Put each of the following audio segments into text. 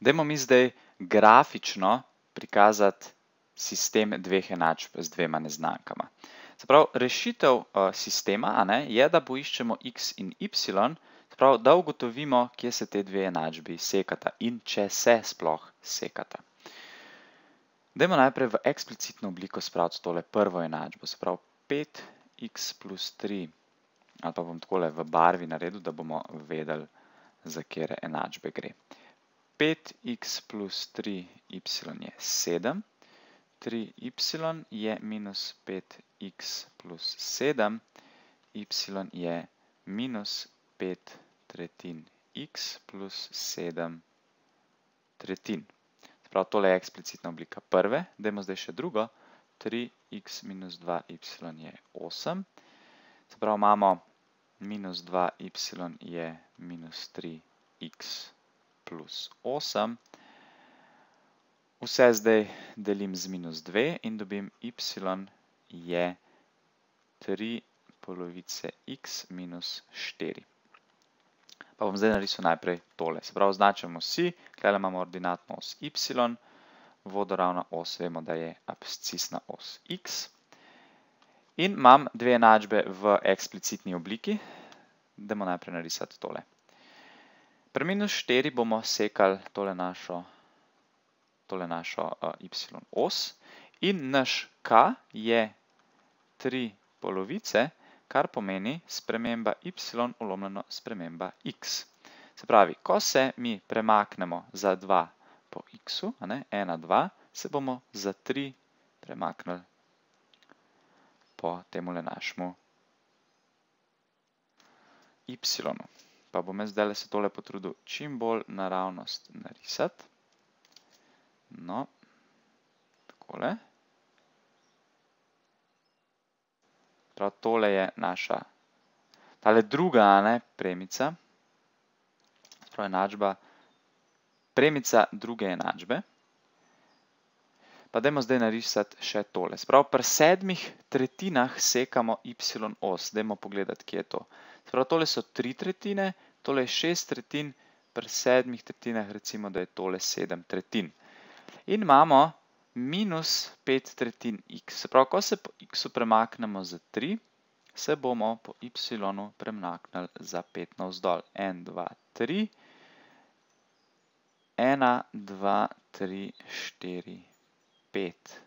Dajmo mi zdaj grafično prikazati sistem dveh enačb z dvema neznankama. Se pravi, rešitev sistema je, da poiščemo x in y, se pravi, da ugotovimo, kje se te dve enačbi sekata in če se sploh sekata. Dajmo najprej v eksplicitno obliko spraviti tole prvo enačbo, se pravi 5x plus 3, ali pa bom takole v barvi naredil, da bomo vedeli, za kere enačbe gre. 5x plus 3y je 7, 3y je minus 5x plus 7, y je minus 5 tretjin x plus 7 tretjin. Prav tole je eksplicitna oblika prve, dajmo zdaj še drugo, 3x minus 2y je 8, se pravi imamo minus 2y je minus 3x plus 8. Vse zdaj delim z minus 2 in dobim y je 3 polovice x minus 4. Pa bom zdaj narisal najprej tole. Se pravi, označamo si, tukaj imamo ordinatno os y, vodoravna os, vemo, da je abscisna os x. In imam dve enačbe v eksplicitni obliki. Dajmo najprej narisati tole. Pri minus 4 bomo sekali tole našo, tole našo y os in naš k je 3 polovice, kar pomeni sprememba y ulomljeno sprememba x. Se pravi, ko se mi premaknemo za 2 po x-u, 1, 2, se bomo za 3 premaknili po temule našemu y-u pa bom jaz zdaj se tole potrudil čim bolj naravnost narisati. No, takole. Prav tole je naša, tale druga premica, prav enačba, premica druge enačbe. Pa dajmo zdaj narisati še tole. Sprav, pri sedmih tretjinah sekamo y os. Dajmo pogledati, kje je to. Sprav, tole so tri tretjine, tole je šest tretjin, pri sedmih tretjinah recimo, da je tole sedem tretjin. In imamo minus pet tretjin x. Se pravi, ko se po x-u premaknemo za tri, se bomo po y-u premaknili za pet navzdol. En, dva, tri. Ena, dva, tri, štiri, pet.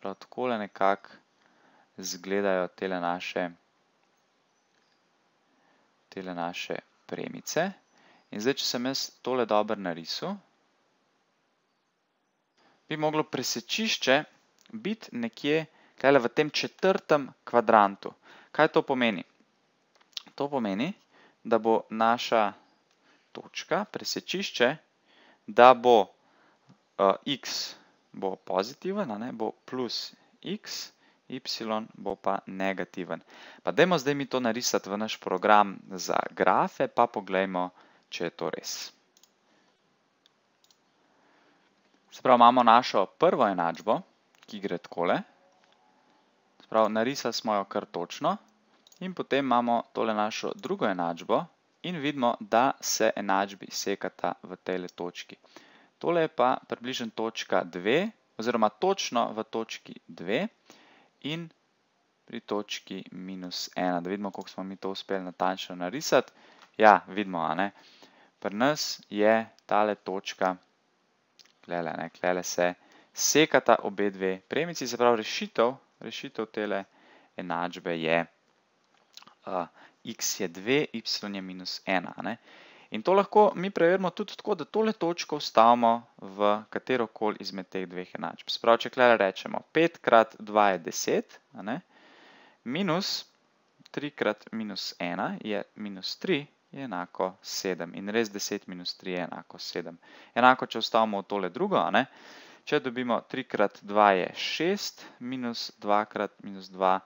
Prav takole nekako izgledajo tele naše tele naše premice. In zdaj, če sem jaz tole dobro narisal, bi moglo presečišče biti nekje v tem četrtem kvadrantu. Kaj to pomeni? To pomeni, da bo naša točka, presečišče, da bo x bo pozitiven, bo plus x, y bo pa negativen. Pa dajmo zdaj mi to narisati v naš program za grafe, pa poglejmo, če je to res. Se pravi, imamo našo prvo enačbo, ki gre takole. Se pravi, narisali smo jo kar točno. In potem imamo tole našo drugo enačbo in vidimo, da se enačbi sekata v tejle točki. Tole je pa približno točka 2, oziroma točno v točki 2 in pri točki minus 1. Da vidimo, koliko smo mi to uspeli natančno narisati. Ja, vidimo, a ne. Pri nas je tale točka, klele, ne, klele se sekata obe dve premici, se pravi rešitev, rešitev tele enačbe je x je 2, y je minus 1, a ne. In to lahko mi preverimo tudi tako, da tole točko vstavimo v katerokoli izmed teh dveh enačb. Sprav, če klele rečemo 5 krat 2 je 10, minus 3 krat minus 1 je minus 3 je enako 7. In res 10 minus 3 je enako 7. Enako, če vstavimo v tole drugo, če dobimo 3 krat 2 je 6, minus 2 krat minus 2,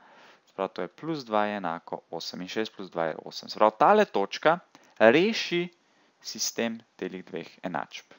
sprav, to je plus 2 je enako 8. In 6 plus 2 je 8. Sprav, tale točka reši sistem telih dveh enačb.